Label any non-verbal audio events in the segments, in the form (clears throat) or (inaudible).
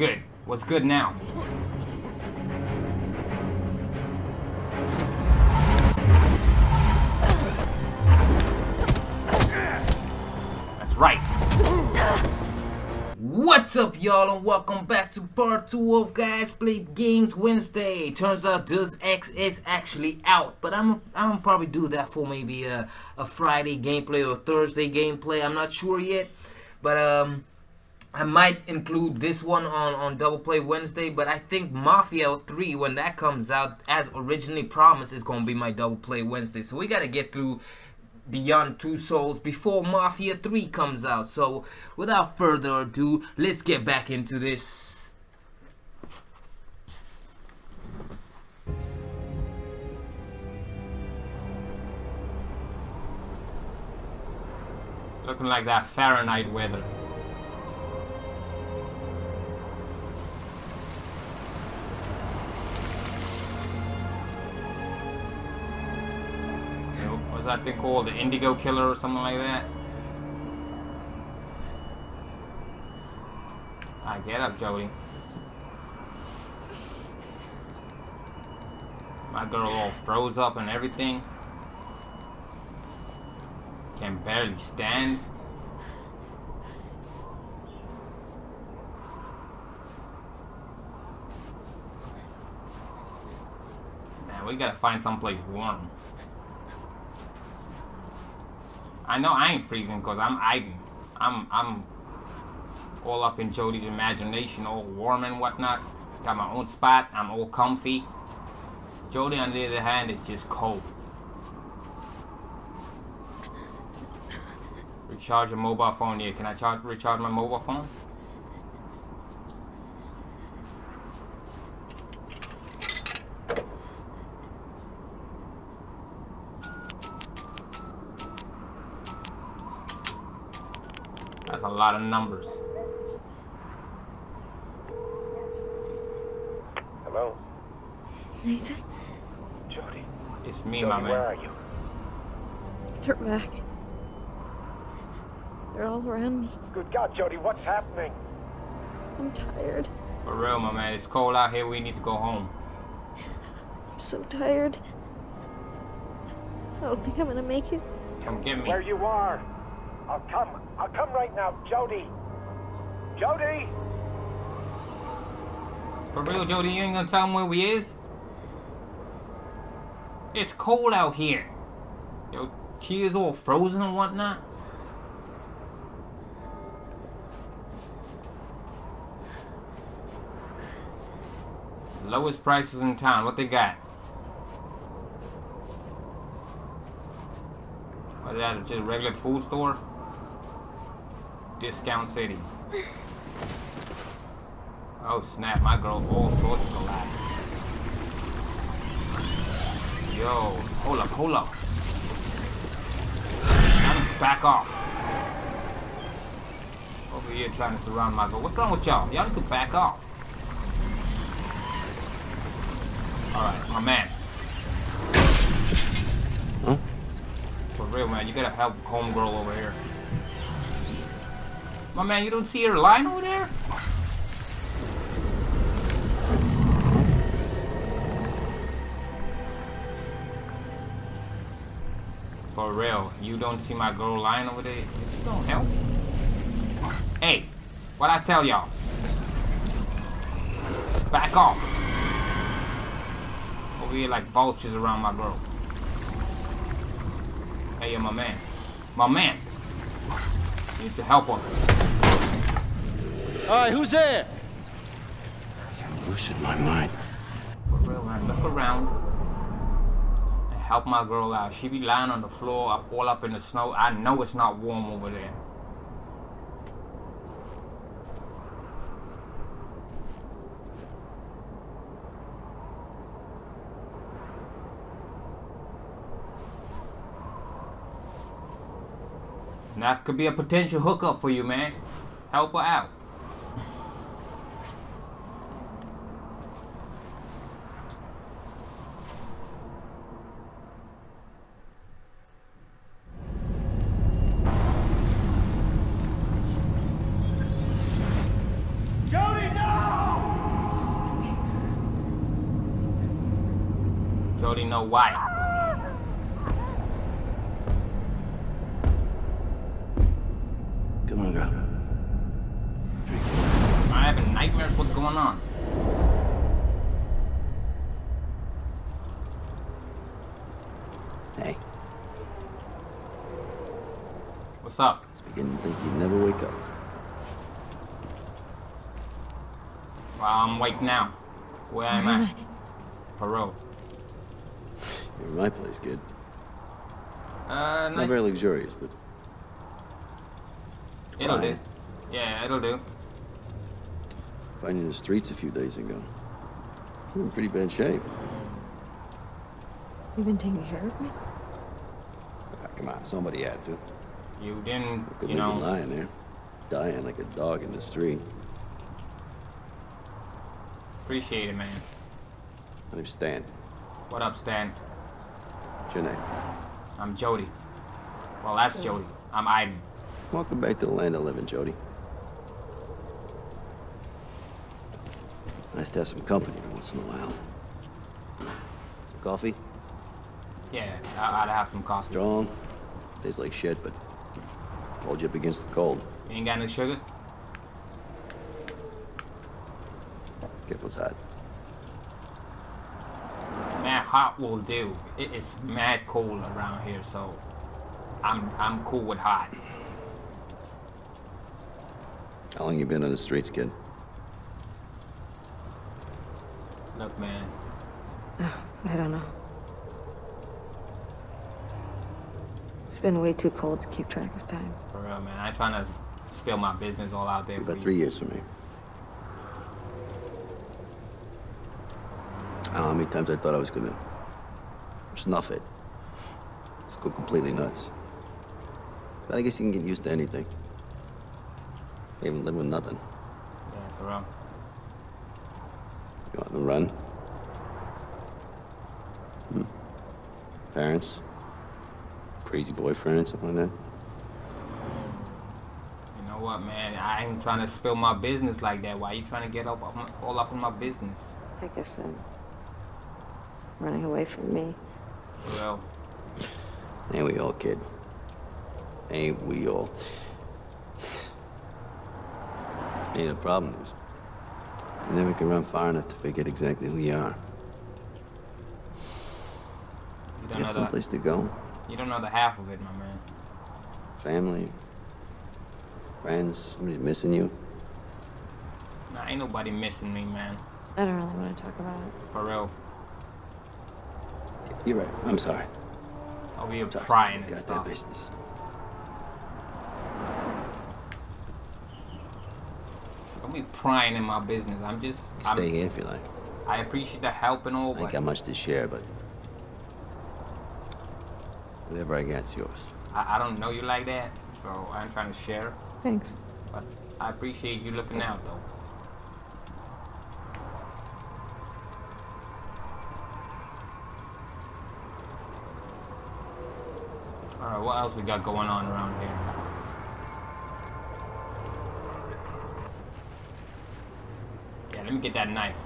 good? What's good now? That's right. What's up, y'all, and welcome back to part 2 of Guys Play Games Wednesday. Turns out Deus Ex is actually out, but I'm I'm probably do that for maybe a, a Friday gameplay or Thursday gameplay. I'm not sure yet, but um, I might include this one on, on Double Play Wednesday, but I think Mafia 3, when that comes out, as originally promised, is going to be my Double Play Wednesday. So we got to get through Beyond Two Souls before Mafia 3 comes out. So without further ado, let's get back into this. Looking like that Fahrenheit weather. That thing called? The Indigo Killer or something like that? I get up, Jodie. My girl all froze up and everything. Can barely stand. Man, we gotta find someplace warm. I know I ain't freezing because I'm hiding. I'm I'm all up in Jodie's imagination, all warm and whatnot. Got my own spot. I'm all comfy. Jodie, on the other hand, is just cold. Recharge a mobile phone. Yeah, can I charge recharge my mobile phone? Lot of numbers. Hello? Nathan, Jodie. It's me, Jodie, my where are you? they're back. They're all around me. Good God, Jodie, what's happening? I'm tired. For real, my man. It's cold out here. We need to go home. I'm so tired. I don't think I'm gonna make it. Come get me. Where you are? I'll come. I'll come right now, Jodie. Jodie! For real, Jodie, you ain't gonna tell him where we is? It's cold out here. Yo, she is all frozen and whatnot. Lowest prices in town. What they got? What is that? Just a regular food store? Discount City. Oh snap, my girl all sorts of collapsed. Yo, hold up, hold up. I need to back off. Over here trying to surround my girl. What's wrong with y'all? Y'all need to back off. Alright, my man. Huh? For real, man, you gotta help homegirl over here. My man, you don't see her line over there? For real, you don't see my girl lying over there? Is he gonna help? Hey, what I tell y'all? Back off. Over here like vultures around my girl. Hey, you're my man. My man. You need to help her. All right, who's there? You're losing my mind. For real, man. Look around. And help my girl out. She be lying on the floor, up- all up in the snow. I know it's not warm over there. And that could be a potential hookup for you, man. Help her out. Jodie, no! already know why. Come on, girl. Drink. Am I having nightmares? What's going on? Hey, What's up? I was beginning to think you'd never wake up. Well, I'm awake now. Where am I? For real. You're in my place, kid. Uh, nice. Not very luxurious, but It'll do. Yeah, it'll do. Found you in the streets a few days ago. You're in pretty bad shape. You've been taking care of me? Ah, come on, somebody had to. You didn't, Could you leave you know. lying there, dying like a dog in the street. Appreciate it, man. My name's Stan. What up, Stan? What's your name? I'm Jodie. Well, that's Jodie. I'm Aiden. Welcome back to the land of living, Jodie. Nice to have some company every once in a while. Some coffee? Yeah, I- I'd have some coffee. Strong? Tastes like shit, but hold you up against the cold. You ain't got no sugar? Careful's hot. Man, hot will do. It is mad cold around here, so I'm I'm cool with hot. How long you been on the streets, kid? Look, man, (sighs) I don't know. It's been way too cold to keep track of time. for real, man. I ain't trying to spill my business all out there for About you. three years for me. I don't know how many times I thought I was gonna snuff it. Just go completely nuts. But I guess you can get used to anything. Even live with nothing. Yeah, for real. You want to run? Hmm. Parents? Crazy boyfriend, something like that? You know what, man? I ain't trying to spill my business like that. Why are you trying to get up up my- all up in my business? I guess I'm running away from me. Well, real. Ain't we all, kid? Ain't we all? Ain't the problem is, you never can run far enough to forget exactly who you are. You You don't know got the someplace to go, you don't know the half of it, my man. family, friends, somebody's missing you. Nah, ain't nobody missing me, man. I don't really want to talk about it. For real. You're right. I'm sorry. Over here Sorry. prying and Got stuff. business. Don't be prying in my business. I'm just. Stay I'm, here if you like. I appreciate the help and all, I ain't but got much to share, but whatever I got's yours. I, I don't know you like that, so I'm trying to share. Thanks. But I appreciate you looking out, though. What else we got going on around here? Yeah, let me get that knife.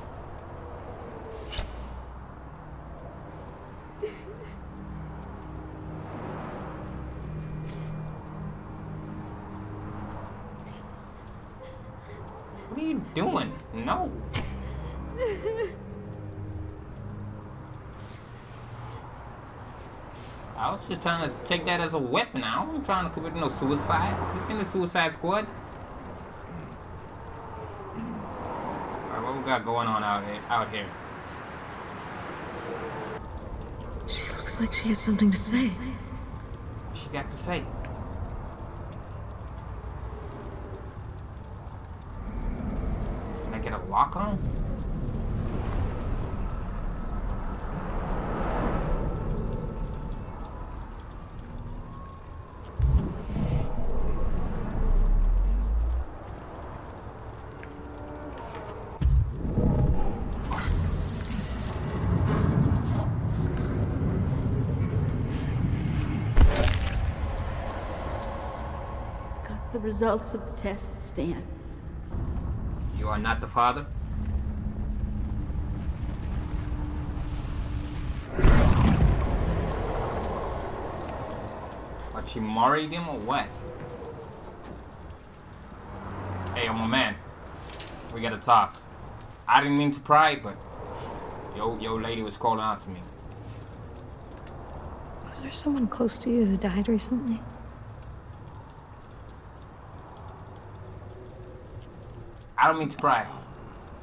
What are you doing? No. Was just trying to take that as a weapon. I wasn't trying to commit no suicide. This ain't the Suicide Squad. Alright, what we got going on out here? Out here? She looks like she has something to say. What she got to say? Can I get a lock on? results of the test stand. You are not the father? What, she married him or what? Hey, I'm a man. We gotta talk. I didn't mean to pry, but yo, yo lady was calling out to me. Was there someone close to you who died recently? I don't mean to pry.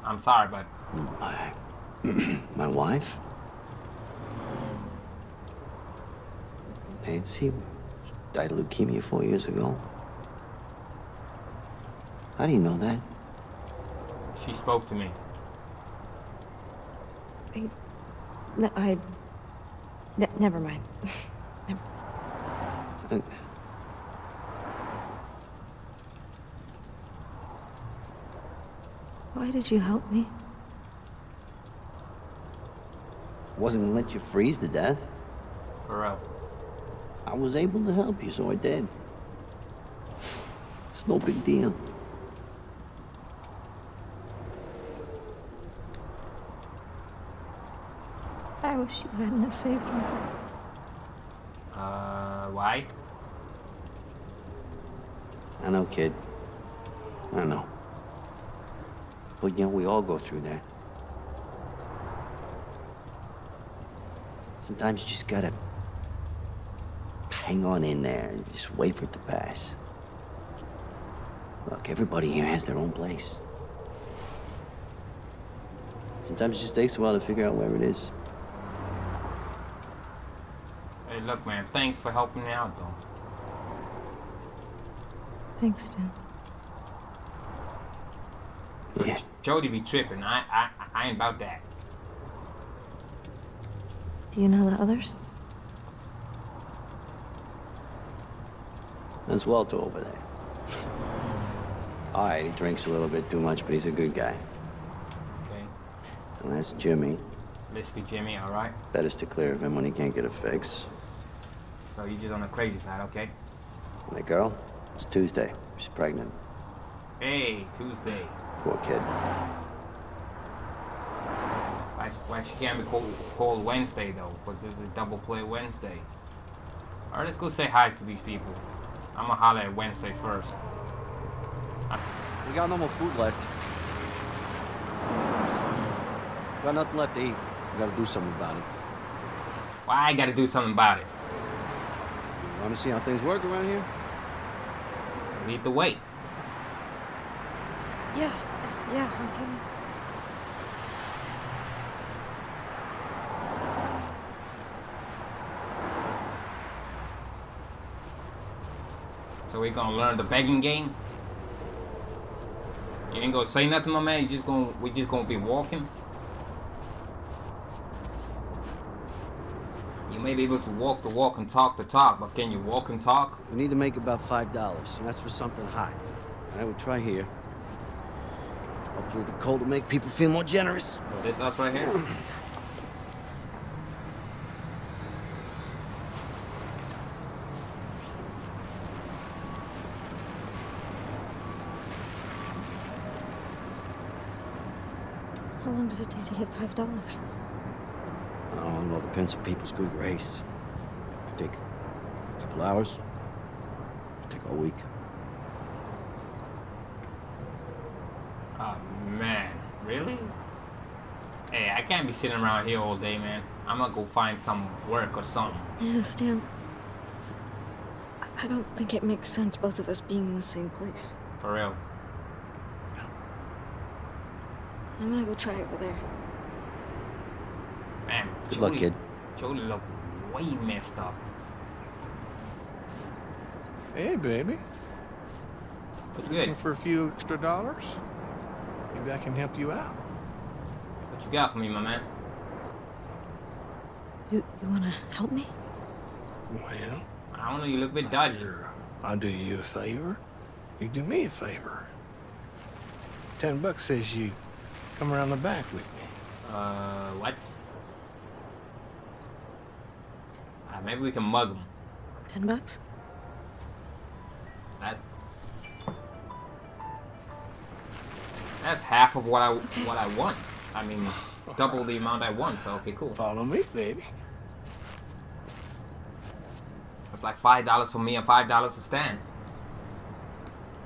I'm sorry, but My, (clears throat) my wife? Nancy died of leukemia four years ago. How do you know that? she spoke to me. I, no, I. Never mind. (laughs) Never- Uh, Why did you help me? wasn't gonna let you freeze to death. For real. I was able to help you, so I did. It's no big deal. I wish you hadn't saved me. Uh, why? I know, kid. I know. But, you know, we all go through that. Sometimes you just gotta hang on in there and just wait for it to pass. Look, everybody here has their own place. Sometimes it just takes a while to figure out where it is. Hey, look, man. Thanks for helping me out, though. Thanks, Dad. But Yeah. Jodie be tripping. I, I, I ain't about that. Do you know the others? That's Walter over there. All right, he drinks a little bit too much, but he's a good guy. Okay. And that's Jimmy. Let's be Jimmy, alright? Better to clear of him when he can't get a fix. So you just on the crazy side, okay? And the girl? It's Tuesday. She's pregnant. Hey, Tuesday. Poor kid. Why, why she can't be called, called Wednesday, though? Because this is double play Wednesday. Alright, let's go say hi to these people. I'm gonna holler at Wednesday first. We got no more food left. Got nothing left to eat. We gotta do something about it. Why I gotta do something about it? You wanna see how things work around here? We need to wait. Yeah, yeah, I'm coming. So we're gonna learn the begging game? You ain't gonna say nothing, my man. You just gonna we just gonna be walking. You may be able to walk the walk and talk the talk, but can you walk and talk? We need to make about five dollars, and that's for something hot. I would try here. Hopefully the cold will make people feel more generous. Oh, this us right here. How long does it take to get five dollars? I don't know, depends on people's good grace. It Could take a couple hours. It Could take a week. Oh man, really? Mm-hmm. Hey, I can't be sitting around here all day, man. I'm gonna go find some work or something. You know, Stan. I- I don't think it makes sense both of us being in the same place. For real. I'm gonna go try over there. Man, Good luck, kid. Jodie look way messed up. Hey, baby. What's Looking good? for a few extra dollars? Maybe I can help you out. What you got for me, my man? You you wanna help me? Well, I don't know, you look a bit dodgy. sure. I'll do you a favor. You do me a favor. Ten bucks says you come around the back with me. Uh, what? Uh, maybe we can mug him. Ten bucks? That's that's half of what I what I want. I mean, double the amount I want. So okay, cool. Follow me, baby. It's like five dollars for me and five dollars to stand.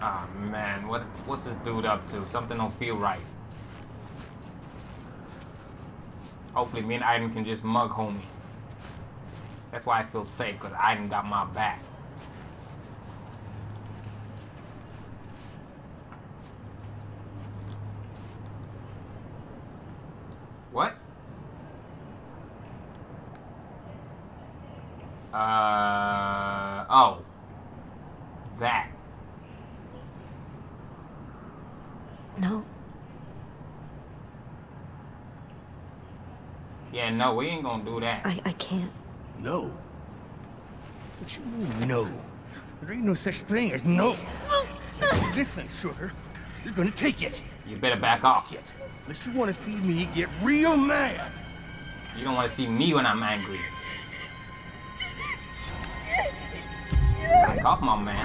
Ah man, what what's this dude up to? Something don't feel right. Hopefully me and Aiden can just mug homie. That's why I feel safe, because Aiden got my back. What? Uh oh. That. No. Yeah, no, we ain't gonna do that. I, I can't. No. What you mean, no? There ain't no such thing as no. Listen, sugar, you're gonna take it. You better back off. Unless you want to see me get real mad. You don't want to see me when I'm angry. Off, my man.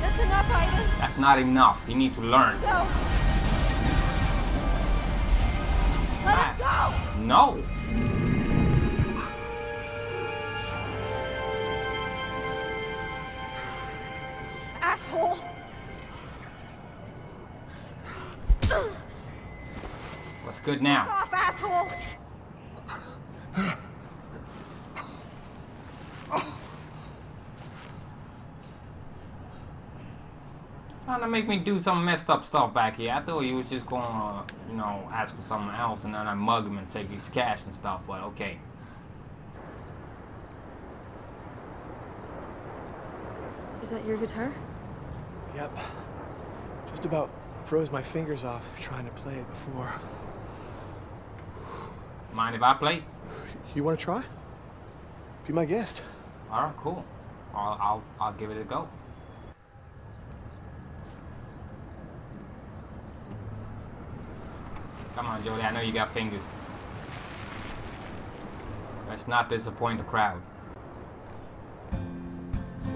That's enough, Aiden. That's not enough. You need to learn. Go. Let him go. Ah, no. Asshole. What's good now? Off, asshole. (laughs) to make me do some messed up stuff back here. I thought he was just gonna, you know, ask for something else and then I mug him and take his cash and stuff, but okay. Is that your guitar? Yep. Just about froze my fingers off trying to play it before. Mind if I play? You want to try? Be my guest. Alright, cool. I'll, I'll, I'll give it a go. On, Jodie. I know you got fingers. Let's not disappoint the crowd.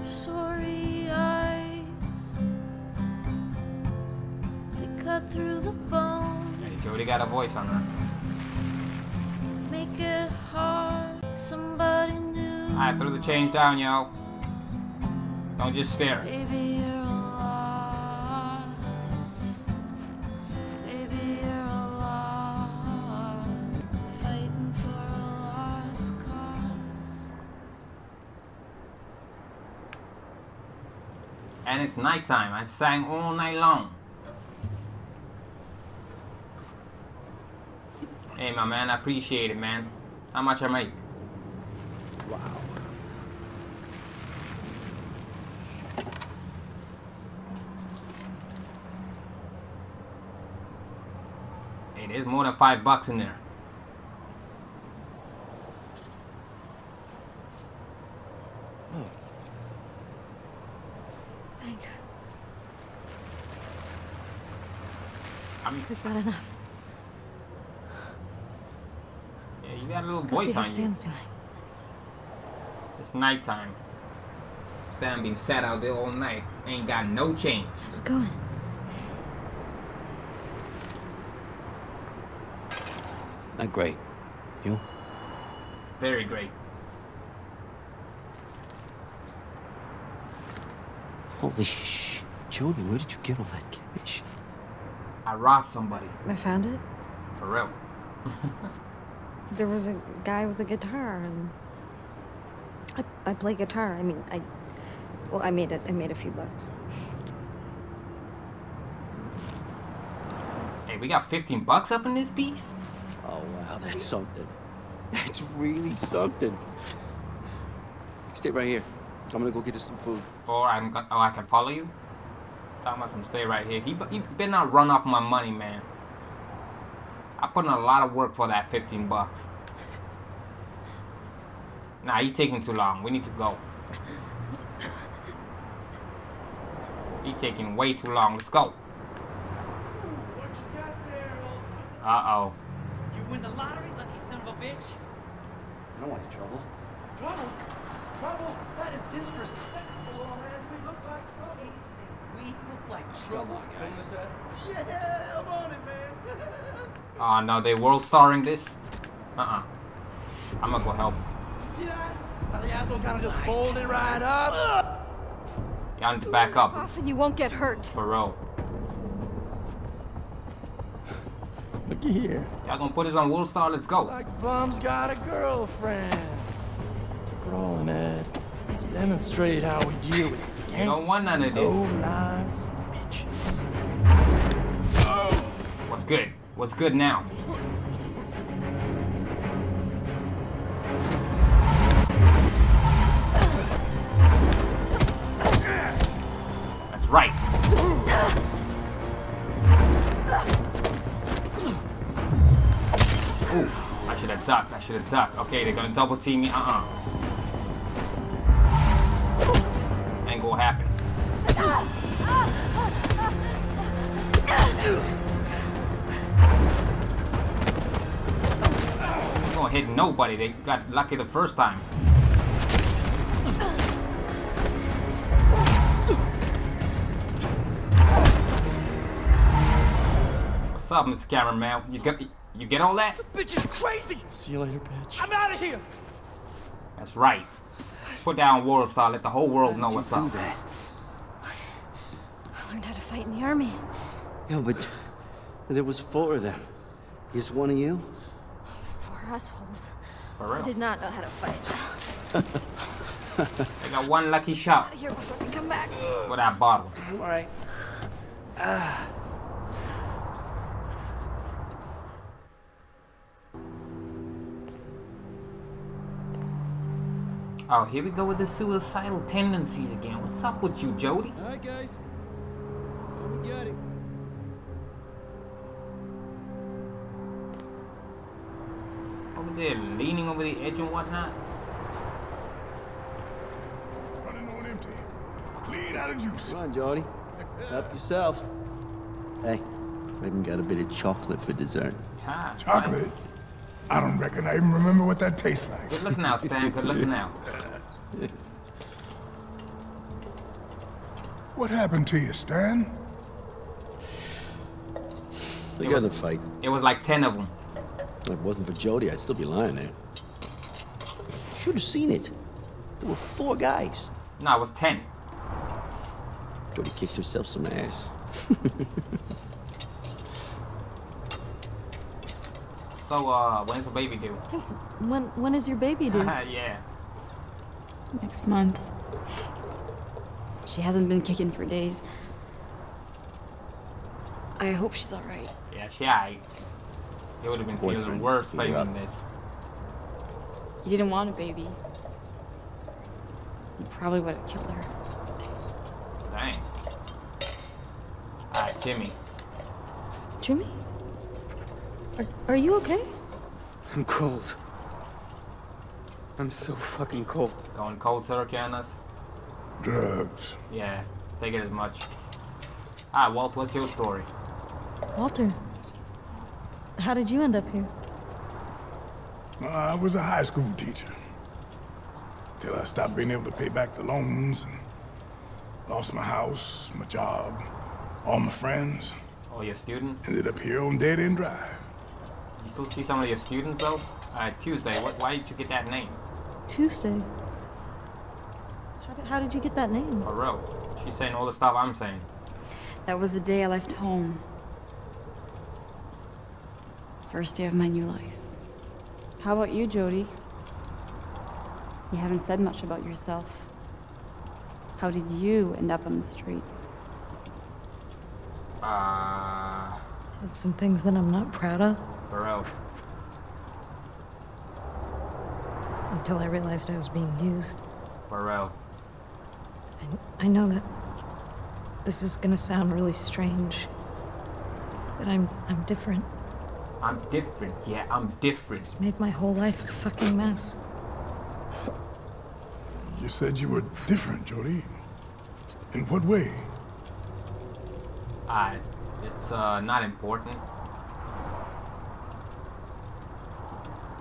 Sorry eyes They cut through the bone Hey, Jodie got a voice on her. Make it hard Somebody new Alright, throw the change down, yo. Don't just stare. Baby And it's nighttime. I sang all night long. Hey, my man, I appreciate it, man. How much I make? Wow. Hey, there's more than five bucks in there. Thanks. I'm, We've got enough. yeah, you got a little Let's go see voice how on you. Stan's doing. It's nighttime. Stan been sat out there all night. Ain't got no change. How's it going? Not great. You? Very great. Holy sh! Jodie, where did you get all that cash? I robbed somebody. I found it. For real. (laughs) There was a guy with a guitar, and I, I play guitar. I mean, I, well, I made it. I made a few bucks. Hey, we got 15 bucks up in this piece? Oh wow, that's something. That's really something. Stay right here. I'm gonna go get us some food. Or I'm go- oh, I can follow you? Talking about some stay right here. He, he better not run off my money, man. I put in a lot of work for that 15 bucks. Nah, he taking too long. We need to go. He taking way too long. Let's go. You got there, old Uh-oh. You win the lottery, lucky son of a bitch? I don't want any trouble. Trouble? Trouble? That is disrespectful, old man. We look like trouble. We look like trouble. guys. Yeah, I'm on it, man. Oh (laughs) no, they world starring this? Uh-uh. I'm gonna go help. You See that? How the asshole kind of just folded right up. Y'all need to back up. Off and you won't get hurt. For real. (laughs) Looky here. Y'all gonna put this on World Star? Let's go. Like Bum's got a girlfriend. Keep rolling, Ed. Let's demonstrate how we deal with You skank don't want none of low this. What's good? What's good now? That's right. Oof. I should have ducked. I should have ducked. Okay, they're gonna double team me. Uh-uh. Ain't gonna hit nobody. They got lucky the first time. What's up, Mr. Cameraman? You get you get all that? Bitch is crazy. See you later, bitch. I'm out of here. That's right. Put down World Star. Let the whole world know what's up. I learned how to fight in the army. Yeah, but there was four of them. Is one of you? Four assholes. For I did not know how to fight. (laughs) I got one lucky shot here before they come back. with that bottle. All right. Ah. Oh, here we go with the suicidal tendencies again. What's up with you, Jodie? All right, guys. Go get it. Over there, leaning over the edge and whatnot. Running on empty. Clean out of juice. Come on, Jodie. Help (laughs) yourself. Hey, I even got a bit of chocolate for dessert. Ah, Chocolate? nice. I don't reckon I even remember what that tastes like. Good looking out, Stan. Good looking (laughs) out. What happened to you, Stan? They It got in a fight. It was like 10 of them. If it wasn't for Jodie, I'd still be lying there. Should have seen it. There were four guys. No, it was 10. Jodie kicked herself some ass. (laughs) So, uh, when's the baby due? When when is your baby (laughs) due? yeah. Next month. She hasn't been kicking for days. I hope she's alright. Yeah, she aight. It would have been feeling worse figure failing this. You didn't want a baby. You probably would have killed her. Dang. Alright, Jimmy. Jimmy? Are, are you okay? I'm cold. I'm so fucking cold. Going cold turkey on us? Drugs. Yeah, take it as much. Alright, Walt, what's your story? Walter. How did you end up here? I was a high school teacher. Till I stopped being able to pay back the loans and lost my house, my job, all my friends. All your students? Ended up here on Dead End Drive. You still see some of your students though? Alright, Tuesday, what, why did you get that name? Tuesday. How did, how did you get that name? For real. She's saying all the stuff I'm saying. That was the day I left home. First day of my new life. How about you, Jodie? You haven't said much about yourself. How did you end up on the street? Uh, Did some things that I'm not proud of for real. until I realized I was being used. For real. I know that this is gonna sound really strange, but I'm I'm different. I'm different, yeah, I'm different. It's made my whole life a fucking mess. You said you were different, Jodie. In what way? Uh, it's uh, not important.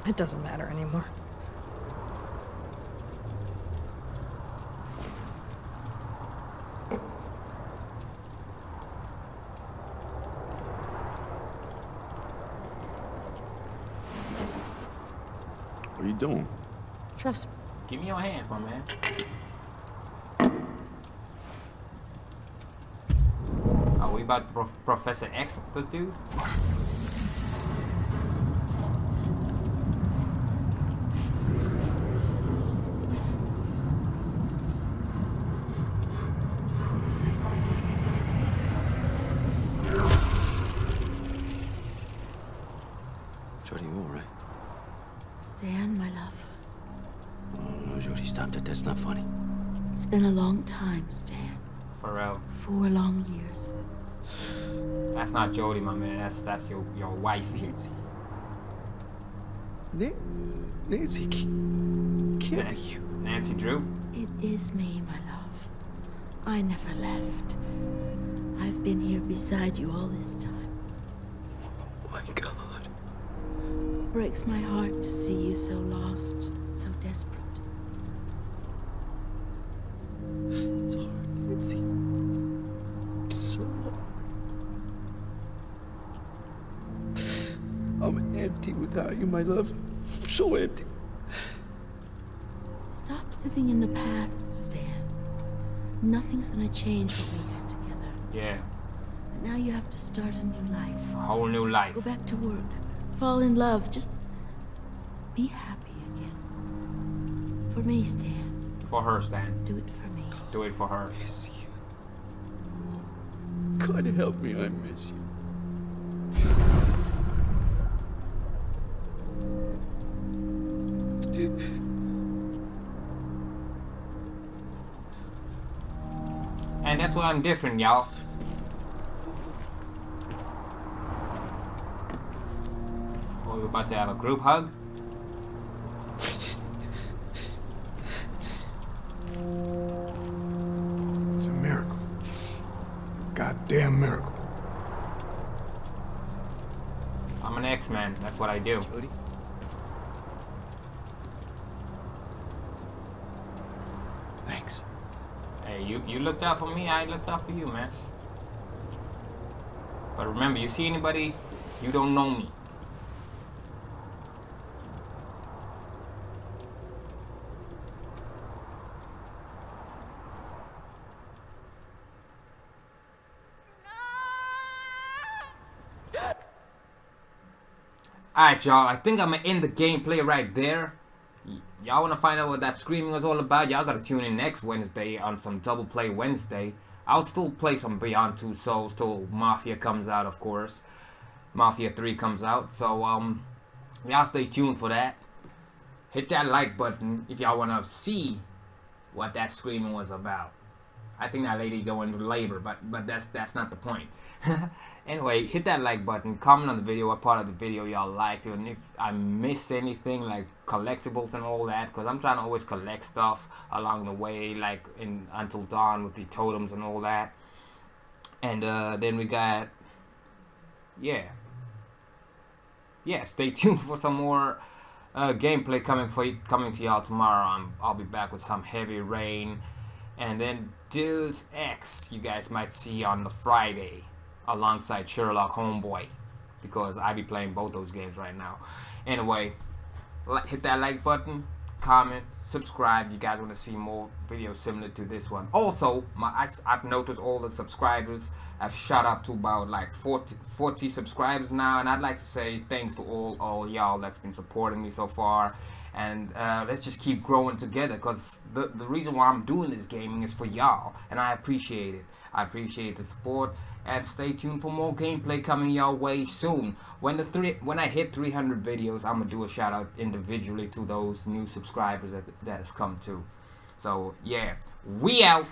It doesn't matter anymore. Doing? Trust me. Give me your hands, my man. Are we about to Prof Professor X with this dude? Jodie, you all right? Stan, my love. No, Jodie, stop that. That's not funny. It's been a long time, Stan. Pharrell. Four long years. That's not Jodie, my man. That's that's your your wife, Nancy. Na Nancy can't, can't be you. Nancy Drew. It is me, my love. I never left. I've been here beside you all this time. Oh my God. It breaks my heart to see you so lost, so desperate. My love. I'm so empty. Stop living in the past, Stan. Nothing's gonna change what we had together. Yeah. But Now you have to start a new life. A whole new life. Go back to work. Fall in love. Just be happy again. For me, Stan. For her, Stan. Do it for me. Do it for her. miss you. God help me, I miss you. Why I'm different, y'all. Oh, we're about to have a group hug. It's a miracle. Goddamn miracle. I'm an X-Man. That's what I do. Jodie? Thanks. Hey, you you looked out for me. I looked out for you, man. But remember, you see anybody, you don't know me. Alright, y'all. I think I'm gonna end the gameplay right there. Y'all wanna find out what that screaming was all about? Y'all gotta tune in next Wednesday on some Double Play Wednesday. I'll still play some Beyond Two Souls till Mafia comes out, of course. Mafia 3 comes out. So, um, y'all stay tuned for that. Hit that like button if y'all wanna see what that screaming was about. I think that lady going into labor, but but that's that's not the point. (laughs) anyway, hit that like button, comment on the video what part of the video y'all liked, and if I missed anything like collectibles and all that, because I'm trying to always collect stuff along the way, like in Until Dawn with the totems and all that. And uh, then we got, yeah, yeah. Stay (laughs) tuned for some more uh, gameplay coming for coming to y'all tomorrow. I'm, I'll be back with some heavy rain, and then Deus Ex, you guys might see on the Friday alongside Sherlock Homeboy because I be playing both those games right now. Anyway, hit that like button, comment, subscribe. You guys want to see more videos similar to this one. Also, my I, I've noticed all the subscribers have shot up to about like 40, 40 subscribers now, and I'd like to say thanks to all all y'all that's been supporting me so far and uh, let's just keep growing together because the, the reason why I'm doing this gaming is for y'all and I appreciate it. I appreciate the support and stay tuned for more gameplay coming your way soon. When the three when I hit 300 videos I'm gonna do a shout out individually to those new subscribers that, that has come to so yeah we out